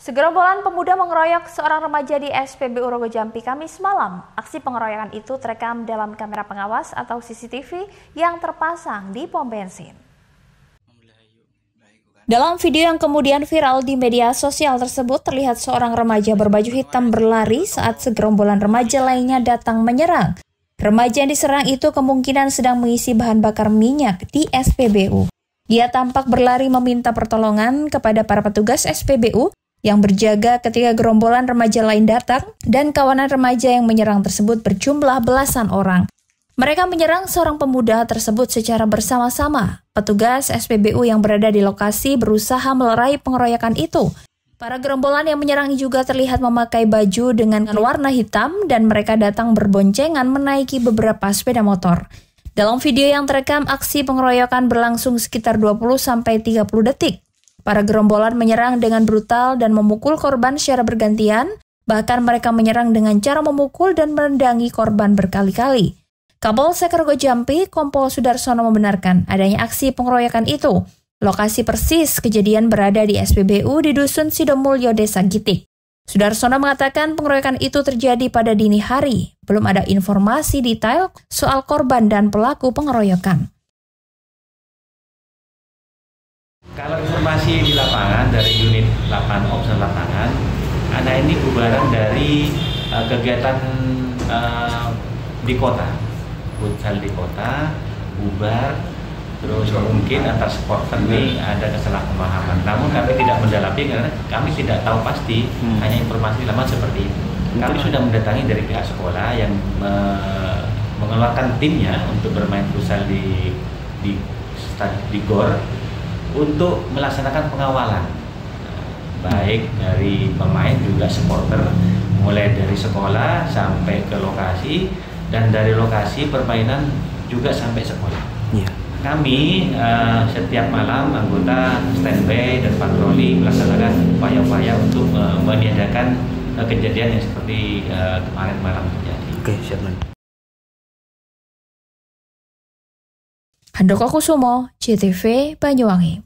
Segerombolan pemuda mengeroyok seorang remaja di SPBU Rogo Jampi Kamis malam. Aksi pengeroyokan itu terekam dalam kamera pengawas atau CCTV yang terpasang di pom bensin. Dalam video yang kemudian viral di media sosial tersebut terlihat seorang remaja berbaju hitam berlari saat segerombolan remaja lainnya datang menyerang. Remaja yang diserang itu kemungkinan sedang mengisi bahan bakar minyak di SPBU. Dia tampak berlari meminta pertolongan kepada para petugas SPBU yang berjaga ketika gerombolan remaja lain datang dan kawanan remaja yang menyerang tersebut berjumlah belasan orang. Mereka menyerang seorang pemuda tersebut secara bersama-sama. Petugas SPBU yang berada di lokasi berusaha melerai pengeroyokan itu. Para gerombolan yang menyerang juga terlihat memakai baju dengan warna hitam dan mereka datang berboncengan menaiki beberapa sepeda motor. Dalam video yang terekam, aksi pengeroyokan berlangsung sekitar 20-30 detik. Para gerombolan menyerang dengan brutal dan memukul korban secara bergantian, bahkan mereka menyerang dengan cara memukul dan merendangi korban berkali-kali. Kapolsek Rogo Jampi, Kompol Sudarsono membenarkan adanya aksi pengeroyokan itu. Lokasi persis kejadian berada di SPBU di Dusun Sidomulyo, Desa Gitik. Sudarsono mengatakan pengeroyokan itu terjadi pada dini hari. Belum ada informasi detail soal korban dan pelaku pengeroyokan. Kalau informasi di lapangan dari unit 8 Ops lapangan, anak ini bubaran dari uh, kegiatan uh, di kota, futsal di kota, bubar, terus mungkin antar supporter ini ada kesalahpahaman. Namun kami tidak mendalami karena kami tidak tahu pasti, hmm. hanya informasi lama seperti itu. Kami sudah mendatangi dari pihak sekolah yang me mengeluarkan timnya untuk bermain futsal di di di GOR untuk melaksanakan pengawalan baik dari pemain juga supporter mulai dari sekolah sampai ke lokasi dan dari lokasi permainan juga sampai sekolah. Ya. Kami uh, setiap malam anggota standby dan patroli melaksanakan upaya-upaya untuk uh, meniadakan uh, kejadian yang seperti uh, kemarin malam terjadi. Oke, siap. Handoko Kusumo, CTV Banyuwangi.